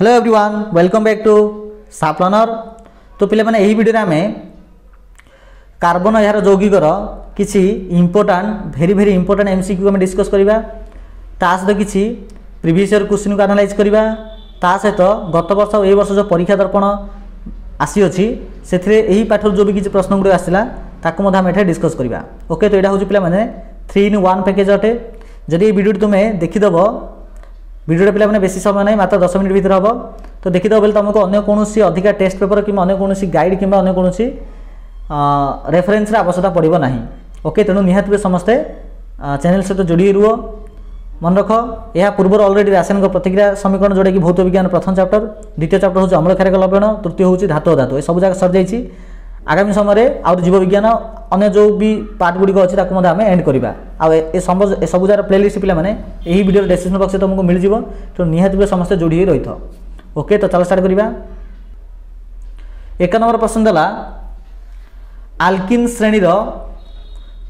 hello everyone welcome back to साप्लनर तो पे video आम कार्बन यार यौगिकर किसी important very very important MCQ आम डिस्कस करवा ता सहित किसी प्रिभस इयर क्वेश्चन को आनालाइज करवा ता सहित गत बर्ष ए बर्ष जो परीक्षा दर्पण ଆସିଅଛି ସେଥିରେ ଏହି ପାଠରୁ ଯେଉଁ ବି କିଛି ପ୍ରଶ୍ନ ଗୁଡ଼ିକ ଆସିଲା ତାକୁ ମଧ୍ୟ ଆମେ ଏଠାରେ ଡିସ୍କସ୍ କରିବା ଓକେ ତ ଏଇଟା ହେଉଛି ପିଲାମାନେ ଥ୍ରୀ ଇନ୍ ୱାନ୍ ପ୍ୟାକେଜ୍ ଅଟେ ଯଦି ଏଇ ଭିଡ଼ିଓଟି ତୁମେ ଦେଖିଦେବ ভিডিওটা পিলামানে বেশি সময় নাই মাত্র দশ মিনিট ভিতরে হব তো দেখিদেব বলে তোমাকে অন্য কৌশি অধিকা টেস্ট পেপর কিংবা অন্য কৌশি গাইড কিংবা অন্য কৌশি রেফরেন্সর আবশ্যকতা পড়ব না ওকে তেণু নিহতি ভাবে সমস্তে চ্যানেল সহ যোড়ি রুহ মনে রখ এর পূর্ব অলরেডি রাসায়নিক প্রতিক্রিয়া সমীকরণ যেটা কি ভৌত বিজ্ঞান প্রথম চ্যাপ্টর দ্বিতীয় চ্যাপ্টর হচ্ছে অম্লক্ষারক লবণ তৃতীয় হচ্ছে ধাতু ধাতু এসব যাক সরিযাই ଆଗାମୀ ସମୟରେ ଆହୁରି ଜୀବବିଜ୍ଞାନ ଅନ୍ୟ ଯେଉଁ ବି ପାର୍ଟ ଗୁଡ଼ିକ ଅଛି ତାକୁ ମଧ୍ୟ ଆମେ ଏଣ୍ଡ କରିବା ଆଉ ଏ ସବୁ ଯାହାର ପ୍ଲେଲିଷ୍ଟ ପିଲାମାନେ ଏହି ଭିଡ଼ିଓର ଡେସ୍କ୍ରିପସନ୍ ବକ୍ସରେ ତୁମକୁ ମିଳିଯିବ ତେଣୁ ନିହାତି ଭାବେ ସମସ୍ତେ ଯୋଡ଼ି ହୋଇ ରହିଥାଅ ଓକେ ତ ଚାଲ ଷ୍ଟାର୍ଟ କରିବା ଏକ ନମ୍ବର ପ୍ରଶ୍ନ ଦେଲା ଆଲକିନ୍ ଶ୍ରେଣୀର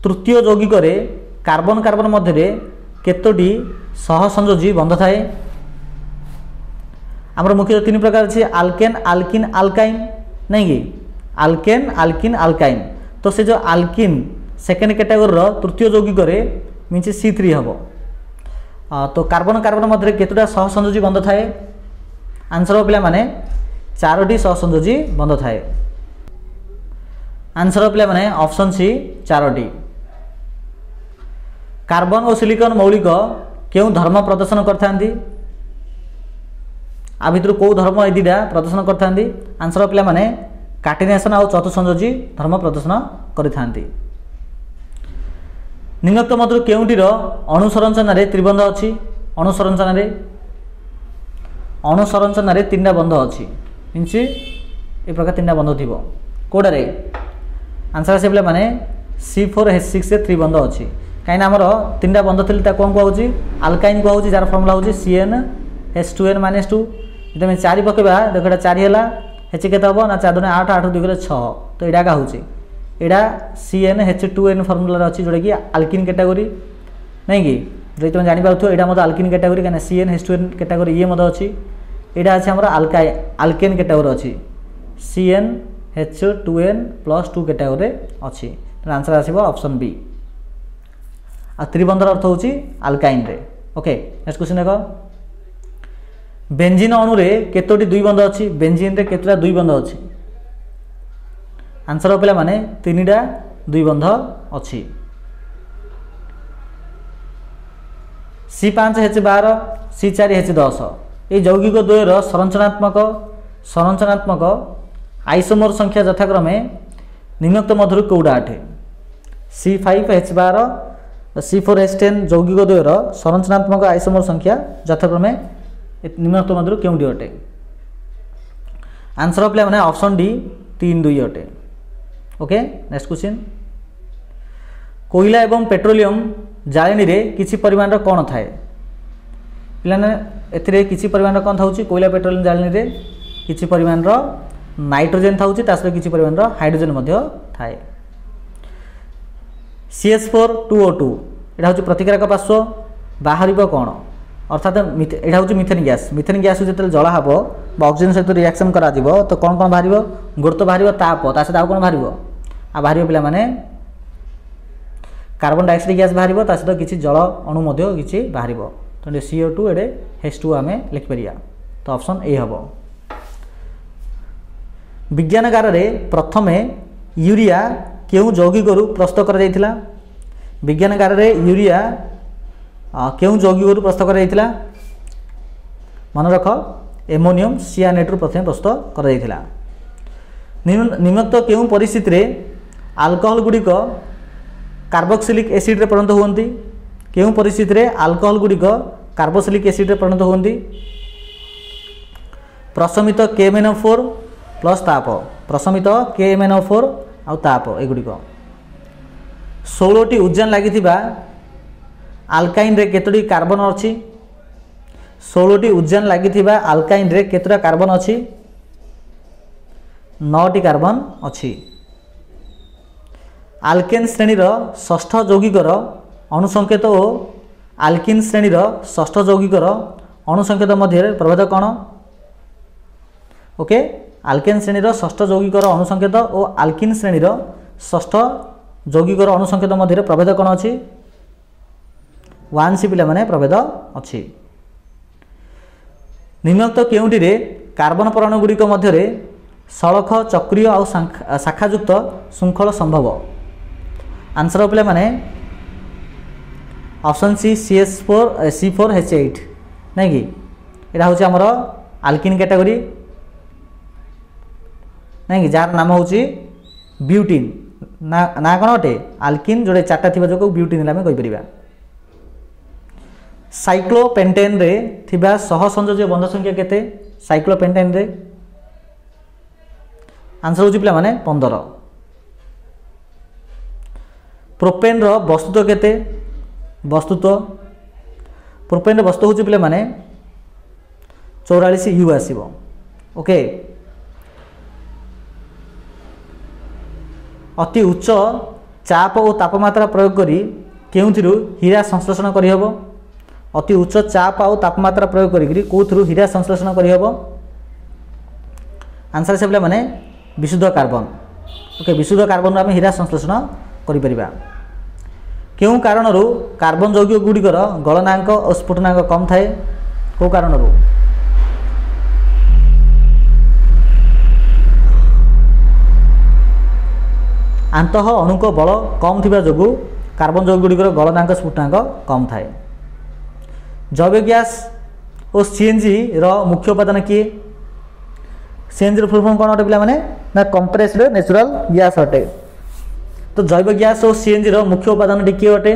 ତୃତୀୟ ଯୌଗିକରେ କାର୍ବନ କାର୍ବନ ମଧ୍ୟରେ କେତୋଟି ସହସଂଯୋଜୀ ବନ୍ଧ ଥାଏ ଆମର ମୁଖ୍ୟତଃ ତିନି ପ୍ରକାର ଅଛି ଆଲକେନ୍ ଆଲକିନ୍ ଆଲକାଇନ୍ ନାହିଁ କି আলকেন আলকিন আলকাইন তো সে যে আলকিন সেকেন্ড ক্যাটাগরির তৃতীয় যৌগিকরে মিনছে সি থ্রি হব তো কার্বন কার্বন মধ্যে কতটা সহসংযোজী বন্ধ থাকে আনসর হব পিলা মানে চারোটি সহসংযোজী বন্ধ থাকে আনসর হব পিলা মানে অপশন সি চারোটি কার্বন ও সিলিকন মৌলিক কেউ ধর্ম প্রদর্শন করে থাকে আ ভিতর কেউ ধর্ম এই দুইটা প্রদর্শন করে থাকে আনসর হব পিলা মানে କାଟିନେସନ ଆଉ ଚତୁସଂଯୋଜୀ ଧର୍ମ ପ୍ରଦର୍ଶନ କରିଥାନ୍ତି ନିମ୍ନକ୍ତ ମଧ୍ୟରୁ କେଉଁଟିର ଅଣୁସରଞ୍ଚନାରେ ତ୍ରିବନ୍ଧ ଅଛି ଅଣୁସରଞ୍ଚନାରେ ଅଣୁସରଞ୍ଚନାରେ ତିନିଟା ବନ୍ଧ ଅଛି ମିନ୍ସ ଏ ପ୍ରକାର ତିନିଟା ବନ୍ଧ ଥିବ କେଉଁଟାରେ ଆନ୍ସର ଆସିବା ପିଲାମାନେ ସି ଫୋର୍ ହେଚ୍ ସିକ୍ସରେ ତ୍ରିବନ୍ଧ ଅଛି କାହିଁକିନା ଆମର ତିନିଟା ବନ୍ଧ ଥିଲେ ତାକୁ କ'ଣ କୁହାଉଛି ଆଲକାଇନ୍ କୁହାଉଛି ଯାହାର ଫର୍ମୁଲା ହେଉଛି C n S two n minus two ଯଦି ଆମେ ଚାରି ପକେଇବା ଦେଖ ଏଇଟା ଚାରି ହେଲା ହେଚ୍ କେତେ ହେବ ନା ଚାରି ଦୁଇଟା ଆଠ ଆଠ ଦୁଇ ଗଲେ ଛଅ ତ ଏଇଟା ଏକା ହେଉଛି ଏଇଟା C n H two n ଫର୍ମୁଲାରେ ଅଛି ଯେଉଁଟାକି ଆଲକିନ୍ କ୍ୟାଟାଗୋରୀ ନାଇଁ କି ଯଦି ତୁମେ ଜାଣିପାରୁଥିବ ଏଇଟା ମଧ୍ୟ ଆଲକିନ୍ କ୍ୟାଟାଗୋରୀ କାହିଁକିନା C n H two n category ଇଏ ମଧ୍ୟ ଅଛି ଏଇଟା ଅଛି ଆମର ଆଲକା ଆଲକେନ୍ କ୍ୟାଟାଗୋରୀ ଅଛି C n H two n plus two କ୍ୟାଟାଗୋରୀରେ ଅଛି ଆନ୍ସର୍ ଆସିବ ଅପସନ୍ ବି ଆଉ ତ୍ରିବନ୍ଧର ଅର୍ଥ ହେଉଛି ଆଲକାଇନ୍ରେ ଓକେ ନେକ୍ସଟ କ୍ୱେଶ୍ଚିନ୍ ଦେଖ ବେଞ୍ଜିନ୍ ଅଣୁରେ କେତୋଟି ଦୁଇ ବନ୍ଧ ଅଛି ବେଞ୍ଜିନ୍ରେ କେତୋଟା ଦୁଇ ବନ୍ଧ ଅଛି ଆନ୍ସର୍ ପିଲାମାନେ ତିନିଟା ଦୁଇ ବନ୍ଧ ଅଛି ସି ପାଞ୍ଚ ହେଚ୍ ବାର ସି ଚାରି ହେଚ୍ ଦଶ ଏହି ଯୌଗିକ ଦ୍ୱୟର ସଂରଚନାତ୍ମକ ସଂରଚନାତ୍ମକ ଆଇସୋମର ସଂଖ୍ୟା ଯଥାକ୍ରମେ ନିମ୍ନକ୍ତ ମଧ୍ୟରୁ କେଉଁଟା ଅଟେ ସି ଫାଇଭ ହେଚ୍ ବାର ସି ଫୋର୍ ହେଚ୍ ଟେନ୍ ଯୌଗିକ ଦ୍ୱୟର ସଂରଚନାତ୍ମକ ଆଇସୋମର ସଂଖ୍ୟା ଯଥାକ୍ରମେ ନିମ୍ନୋକ୍ତ ମଧ୍ୟରୁ କେଉଁଟି ଅଟେ ଆନ୍ସର୍ ପିଲାମାନେ ଅପସନ୍ ଡି ତିନି ଦୁଇ ଅଟେ ଓକେ ନେକ୍ସଟ କ୍ୱେଶ୍ଚିନ୍ କୋଇଲା ଏବଂ ପେଟ୍ରୋଲିୟମ୍ ଜାଳେଣୀରେ କିଛି ପରିମାଣର କ'ଣ ଥାଏ ପିଲାମାନେ ଏଥିରେ କିଛି ପରିମାଣର କ'ଣ ଥାଉଛି କୋଇଲା ପେଟ୍ରୋଲିୟମ୍ ଜାଳେଣୀରେ କିଛି ପରିମାଣର ନାଇଟ୍ରୋଜେନ୍ ଥାଉଛି ତା ସହିତ କିଛି ପରିମାଣର ହାଇଡ୍ରୋଜେନ୍ ମଧ୍ୟ ଥାଏ C S four two O two ଏଇଟା ହେଉଛି ପ୍ରତିକାରକ ପାର୍ଶ୍ୱ ବାହାରିବ କ'ଣ অর্থাৎ এটা হচ্ছে মিথেন গ্যাস মিথেন গ্যাস যেত জলা হব বা অক্সিজেন সহ রিয়াকশন করা তো কম কম বাহার গুরুত্ব বাহার তাপ তা সহ আউ কম বাহার আর বাহার পিলা মানে কার্বন ডাইঅক্সাইড গ্যাস বাহার তা সহ কিছু জল অণু কিছু বাহার তেমনি সিও টু এডে হেচ টু আমি লিখিপারা তো অপশন এ হব বিজ্ঞানগারে প্রথমে ইউরিয়া কেউ যৌগিকর প্রস্তুত করা যাই বিজ্ঞানগারে ইউরিয়া କେଉଁ ଯୌଗିକରୁ ପ୍ରସ୍ତୁତ କରାଯାଇଥିଲା ମନେ ରଖ ଏମୋନିୟମ ସିଆନେଟ୍ରୁ ପ୍ରଥମେ ପ୍ରସ୍ତୁତ କରାଯାଇଥିଲା ନିମ୍ନତ କେଉଁ ପରିସ୍ଥିତିରେ ଆଲକୋହଲ ଗୁଡ଼ିକ କାର୍ବୋକ୍ସିଲିକ୍ ଏସିଡ଼୍ରେ ପରିଣତ ହୁଅନ୍ତି କେଉଁ ପରିସ୍ଥିତିରେ ଆଲକୋହଲ ଗୁଡ଼ିକ କାର୍ବୋସିଲିକ୍ ଏସିଡ଼୍ରେ ପରିଣତ ହୁଅନ୍ତି ପ୍ରଶମିତ କେଏମ୍ଏନ୍ ଫୋର୍ ପ୍ଲସ୍ ତାପ ପ୍ରଶମିତ କେଏମ୍ଏନ୍ ଫୋର୍ ଆଉ ତାପ ଏଗୁଡ଼ିକ ଷୋହଳଟି ଉଜାନ ଲାଗିଥିବା ଆଲକାଇନ୍ରେ କେତୋଟି କାର୍ବନ ଅଛି ଷୋହଳଟି ଉଜାନ ଲାଗିଥିବା ଆଲକାଇନ୍ରେ କେତେଟା କାର୍ବନ ଅଛି ନଅଟି କାର୍ବନ ଅଛି ଆଲକେନ୍ ଶ୍ରେଣୀର ଷଷ୍ଠ ଯୌଗିକର ଅଣୁସଙ୍କେତ ଓ ଆଲକିନ୍ ଶ୍ରେଣୀର ଷଷ୍ଠ ଯୌଗିକର ଅଣୁସଙ୍କେତ ମଧ୍ୟରେ ପ୍ରଭେଦ କ'ଣ ଓକେ ଆଲକେନ୍ ଶ୍ରେଣୀର ଷଷ୍ଠ ଯୌଗିକର ଅଣୁସଙ୍କେତ ଓ ଆଲକିନ୍ ଶ୍ରେଣୀର ଷଷ୍ଠ ଯୌଗିକର ଅଣୁସଙ୍କେତ ମଧ୍ୟରେ ପ୍ରଭେଦ କ'ଣ ଅଛି ୱାନ୍ ସି ପିଲାମାନେ ପ୍ରଭେଦ ଅଛି ନିମ୍ନତ କେଉଁଟିରେ କାର୍ବନ ପରମାଣୁ ଗୁଡ଼ିକ ମଧ୍ୟରେ ସଳଖ ଚକ୍ରିୟ ଆଉ ଶାଖାଯୁକ୍ତ ଶୃଙ୍ଖଳ ସମ୍ଭବ ଆନ୍ସର ପିଲାମାନେ option C C S four C four H eight ନାଇଁ କି ଏଇଟା ହେଉଛି ଆମର ଆଲକିନ୍ କ୍ୟାଟାଗୋରୀ ନାଇଁ କି ଯାହାର ନାମ ହେଉଛି ବ୍ୟୁଟିନ୍ ନା ନା କ'ଣ ଅଟେ ଆଲକିନ୍ ଯେଉଁଟା ଚାରିଟା ଥିବା ଯୋଗୁଁ ବ୍ୟୁଟିନ୍ ହେଲେ ଆମେ କହିପାରିବା ସାଇକ୍ଲୋପେଣ୍ଟେନ୍ ରେ ଥିବା ସହ ସଂଯୋଜ୍ୟ ବନ୍ଧ ସଂଖ୍ୟା କେତେ ସାଇକ୍ଲୋପେଣ୍ଟେନ୍ ରେ ଆନ୍ସର୍ ହେଉଛି ପିଲାମାନେ ପନ୍ଦର ପ୍ରୋପେନ୍ର ବସ୍ତୁତ୍ୱ କେତେ ବସ୍ତୁତ୍ୱ ପ୍ରୋପେନ୍ର ବସ୍ତୁ ହେଉଛି ପିଲାମାନେ ଚଉରାଳିଶ ୟୁ ଆସିବ ଓକେ ଅତି ଉଚ୍ଚ ଚାପ ଓ ତାପମାତ୍ରା ପ୍ରୟୋଗ କରି କେଉଁଥିରୁ ହୀରା ସଂଶ୍ଳେଷଣ କରିହେବ ଅତି ଉଚ୍ଚ ଚାପ ଆଉ ତାପମାତ୍ରା ପ୍ରୟୋଗ କରିକି କେଉଁଥିରୁ ହୀରା ସଂଶ୍ଳେଷଣ କରିହେବ ଆନ୍ସର ସେ ପିଲାମାନେ ବିଶୁଦ୍ଧ କାର୍ବନ ଓକେ ବିଶୁଦ୍ଧ କାର୍ବନରୁ ଆମେ ହୀରା ସଂଶ୍ଳେଷଣ କରିପାରିବା କେଉଁ କାରଣରୁ କାର୍ବନ ଯୌଗିକ ଗୁଡ଼ିକର ଗଳନାଙ୍କ ଓ ସ୍ଫୁଟନାଙ୍କ କମ୍ ଥାଏ କେଉଁ କାରଣରୁ ଆନ୍ତଃ ଅଣୁଙ୍କ ବଳ କମ୍ ଥିବା ଯୋଗୁଁ କାର୍ବନ ଯୌଗିକ ଗୁଡ଼ିକର ଗଳନାଙ୍କ ସ୍ଫୁଟନାଙ୍କ କମ୍ ଥାଏ ଜୈବ ଗ୍ୟାସ୍ ଓ ସିଏନ୍ଜିର ମୁଖ୍ୟ ଉପାଦାନ କିଏ ସିଏନ୍ଜିର ଫୁଲ୍ ଫର୍ମ କ'ଣ ଅଟେ ପିଲାମାନେ ନା କମ୍ପ୍ରେସ୍ଡ୍ ନ୍ୟାଚୁରାଲ୍ ଗ୍ୟାସ୍ ଅଟେ ତ ଜୈବ ଗ୍ୟାସ୍ ଓ ସିଏନ୍ଜିର ମୁଖ୍ୟ ଉପାଦାନଟି କିଏ ଅଟେ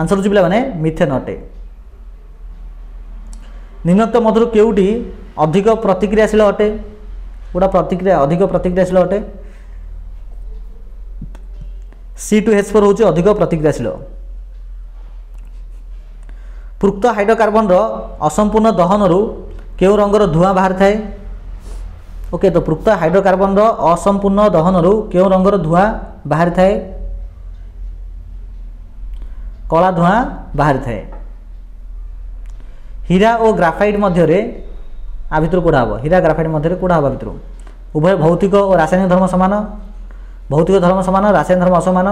ଆନ୍ସର ହେଉଛି ପିଲାମାନେ ମିଥେନ୍ ଅଟେ ନିମ୍ନୋକ୍ତ ମଧ୍ୟରୁ କେଉଁଟି ଅଧିକ ପ୍ରତିକ୍ରିୟାଶୀଳ ଅଟେ ଗୋଟା ପ୍ରତିକ୍ରିୟା ଅଧିକ ପ୍ରତିକ୍ରିୟାଶୀଳ ଅଟେ ସି ଟୁ ହେଚ୍ ଫୋର୍ ହେଉଛି ଅଧିକ ପ୍ରତିକ୍ରିୟାଶୀଳ ପୃକ୍ତ ହାଇଡ୍ରୋକାର୍ବନର ଅସମ୍ପୂର୍ଣ୍ଣ ଦହନରୁ କେଉଁ ରଙ୍ଗର ଧୂଆଁ ବାହାରିଥାଏ ଓକେ ତ ପୃକ୍ତ ହାଇଡ୍ରୋକାର୍ବନର ଅସମ୍ପୂର୍ଣ୍ଣ ଦହନରୁ କେଉଁ ରଙ୍ଗର ଧୂଆଁ ବାହାରିଥାଏ କଳା ଧୂଆଁ ବାହାରିଥାଏ ହୀରା ଓ ଗ୍ରାଫାଇଟ୍ ମଧ୍ୟରେ ଆ ଭିତରୁ କୋଡ଼ା ହେବ ହୀରା ଗ୍ରାଫାଇଟ୍ ମଧ୍ୟରେ କୋଡ଼ା ହେବ ଭିତରୁ ଉଭୟ ଭୌତିକ ଓ ରାସାୟନିକ ଧର୍ମ ସମାନ ଭୌତିକ ଧର୍ମ ସମାନ ରାସାୟନିକ ଧର୍ମ ଅସମାନ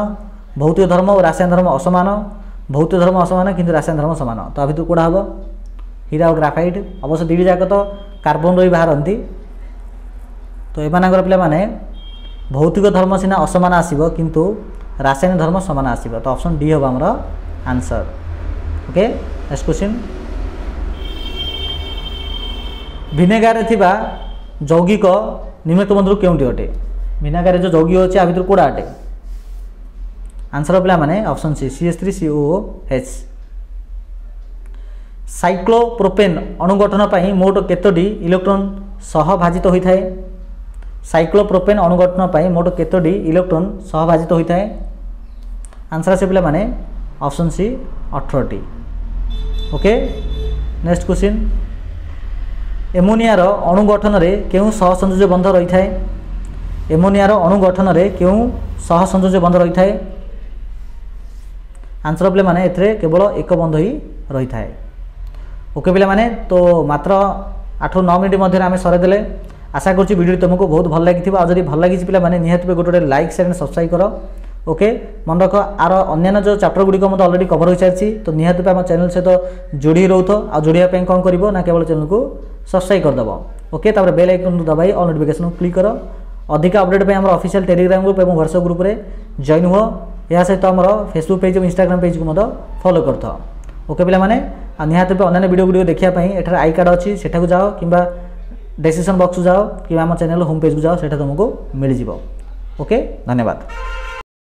ଭୌତିକ ଧର୍ମ ଓ ରାସାୟନିକ ଧର୍ମ ଅସମାନ ভৌত ধর্ম অসমান কিন্তু রাসায়ন ধর্ম সমান তা ভিতর কোড়া হব হীরা ও গ্রাফাইট অবশ্য দুইটি যাক তো কার্বন রই বাহারতি তো এমানকর পিলামানে ভৌতিক ধর্ম সিনা অসমান আসব কিন্তু রাসায়নিক ধর্ম সমান আসব তো অপশন ডি হব আমার আনসর ওকে নেক্সট কোশ্চিন ভিনেগারে থিবা যৌগিক নিম্নতম মধ্যে কেউটি অটে ভিনেগারে যে যৌগিক অছে আ ভিতর কোড়া অটে आंसर हो पाला मैंने option C C S three C O H cyclopropane अणुगठन मोट कतोटी इलेक्ट्रोन सहभाजित होता है सैक्लोप्रोपेन अणुगठन मोट कतोटी इलेक्ट्रोन सहभाजित होता है आंसर आस पा मैंने अप्सन सी अठरटी ओके नेक्स्ट क्वेश्चन एमोनिया अणुगठन क्यों सहसंजोज बंध रही है एमोनिया अणुगठन क्यों सहसंजोज बंध रही है ଆନ୍ସର ପିଲାମାନେ ଏଥିରେ କେବଳ ଏକ ବନ୍ଧ ହିଁ ରହିଥାଏ ଓକେ ପିଲାମାନେ ତ ମାତ୍ର ଆଠରୁ ନଅ ମିନିଟ୍ ମଧ୍ୟରେ ଆମେ ସରେଇଦେଲେ ଆଶା କରୁଛି ଭିଡ଼ିଓଟି ତୁମକୁ ବହୁତ ଭଲ ଲାଗିଥିବ ଆଉ ଯଦି ଭଲ ଲାଗିଛି ପିଲାମାନେ ନିହାତି ଭାବେ ଗୋଟେ ଗୋଟେ ଲାଇକ୍ ସେୟାର ସବସ୍କ୍ରାଇବ୍ କର ওকে মনে রাখ আর অন্যান্য যে চাপ্টর গুড়ি মতো অলরেডি কভর হয়ে সারিছি তো নিহতি আমার চ্যানেল সহ যোড়ি রোথ আোড়া কম করব না কেবল চ্যানেল সবসক্রাইব করেদেব ওকে তাপরে বেল আইকন দবাই অল নোটিফিকেসন ক্লিক কর অধিক অপডেট আমার অফিসিয়াল টেলিগ্রাম গ্রুপ এবং হোয়াটসঅ্যাপ গ্রুপে জয়েন হুও ଏହା ସହିତ ଆମର ଫେସବୁକ୍ ପେଜ୍ ଏବଂ ଇନଷ୍ଟାଗ୍ରାମ୍ ପେଜ୍କୁ ମଧ୍ୟ ଫଲୋ କରିଥାଅ ଓକେ ପିଲାମାନେ ଆଉ ନିହାତି ଭାବେ ଅନ୍ୟାନ୍ୟ ଭିଡ଼ିଓ ଗୁଡ଼ିକ ଦେଖିବା ପାଇଁ ଏଠାରେ ଆଇ କାର୍ଡ଼ ଅଛି ସେଠାକୁ ଯାଅ କିମ୍ବା ଡେସିସନ୍ ବକ୍ସକୁ ଯାଅ କିମ୍ବା ଆମ ଚ୍ୟାନେଲ୍ ହୋମ୍ ପେଜ୍କୁ ଯାଅ ସେଟା ତୁମକୁ ମିଳିଯିବ ଓକେ ଧନ୍ୟବାଦ